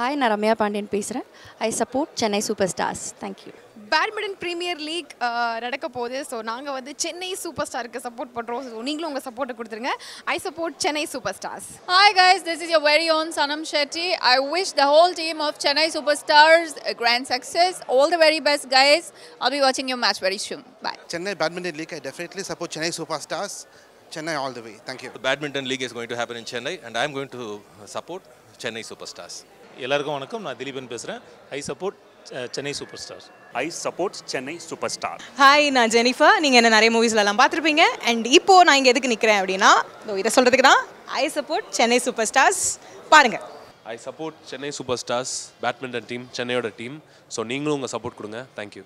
Hi நான் ரம்யா பாண்டியன் பேசுகிறேன் I support Chennai super stars thank you badminton premier league நடக்க போகுது ஸோ நாங்கள் வந்து சென்னை சூப்பர் ஸ்டாருக்கு சப்போர்ட் பண்ணுறோம் ஸோ நீங்களும் உங்கள் சப்போர்ட்டை கொடுத்துருங்க I support Chennai super stars Hi guys, this is your very own Sanam Shetty. I wish the whole team of Chennai Superstars a grand success. All the very best guys. I'll be watching your match very soon. Bye. Chennai Badminton League, I definitely support Chennai Superstars. Chennai all the way. Thank you. The badminton league is going to happen in Chennai, and I'm going to support Chennai Superstars. எல்லாருக்கும் வணக்கம். நான் திலீபன் பேசுகிறேன் I support Chennai super stars I support Chennai super star hi நான் Jennifer. நீங்கள் என்ன நிறைய மூவிஸ்லலாம் பார்த்துருப்பீங்க. And இப்போது நான் இங்கே எதுக்கு நிற்கிறேன் அப்படின்னா இதோ இதை சொல்கிறதுக்கு தான். I support Chennai super stars பாருங்கள் I support Chennai super stars badminton team சென்னையோட டீம் ஸோ நீங்களும் உங்கள் சப்போர்ட் கொடுங்க. தேங்க்யூ